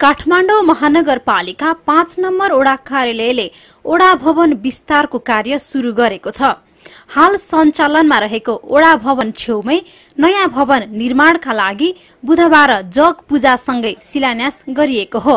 काठमाडौँ महानगरपालिका पाँच नम्बर ओडा कार्यालयले ओडा भवन विस्तारको कार्य सुरु गरेको छ। हाल सञ्चालनमा रहेको ओडा भवन छेउमै नयाँ भवन निर्माणका लागि बुधबार जग पूजासँगै शिलान्यास गरिएको हो।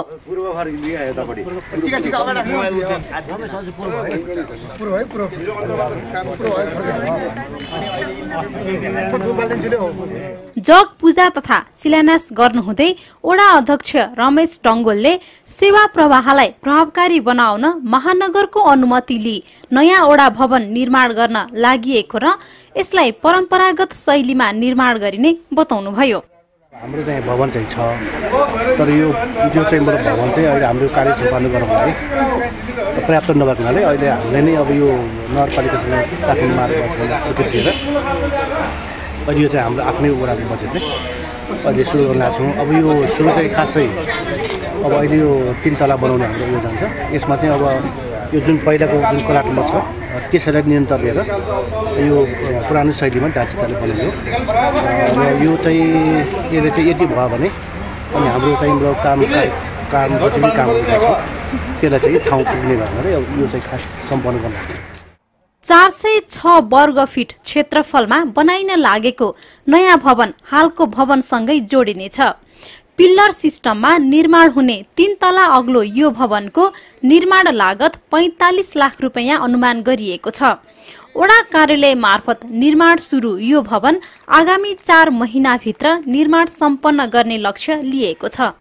जग पूजा तथा शिलान्यास गर्नुहुँदै ओडा अध्यक्ष रमेश टङ्गोलले सेवा प्रवाहलाई प्रभावकारी बनाउन महानगरको अनुमति लिई नयाँ ओडा भवन निर्माण गर्न लागि र यसलाई परम्परागत शैलीमा निर्माण गरिने बताउनुभयो। हाम्रो चाहिँ भवन चाहिँ छ तर यो यो चाहिँ मेरो भवन चाहिँ अहिले हाम्रो कार्य सम्पन्न गर्नको लागि पर्याप्त नभएको हुनाले अहिले हामीले नै अब यो नगरपालिकासँग काठमाडौँ मार्गसँग स्वीकृति अहिले यो चाहिँ हाम्रो आफ्नै वडाको बजेटले अहिले सुरु गर्न लाग्छौँ अब यो सुरु चाहिँ खासै अब अहिले यो तिन तला बनाउने हाम्रो योजना छ। यसमा चाहिँ अब यो जुन पहिलाको जुन कलात्मक छ त्यसैलाई निरन्तर लिएर यो पुरानो शैलीमा ढाँचिताले बनाइयो। र यो चाहिँ यसले चाहिँ यति भयो भने अनि हाम्रो चाहिँ काम काम जति पनि काम गरिरहेको छ त्यसलाई चाहिँ ठाउँ पुग्ने भनेर यो चाहिँ खास सम्पन्न गर्न चार सय छ वर्ग फिट क्षेत्रफलमा बनाइन लागेको नयाँ भवन हालको भवनसँगै जोडिनेछ। पिल्लर सिस्टममा निर्माण हुने तीन तला अग्लो यो भवनको निर्माण लागत पैंतालिस लाख रुपियाँ अनुमान गरिएको छ। ओडा कार्यालय मार्फत निर्माण सुरु यो भवन आगामी चार महिनाभित्र निर्माण सम्पन्न गर्ने लक्ष्य लिएको छ।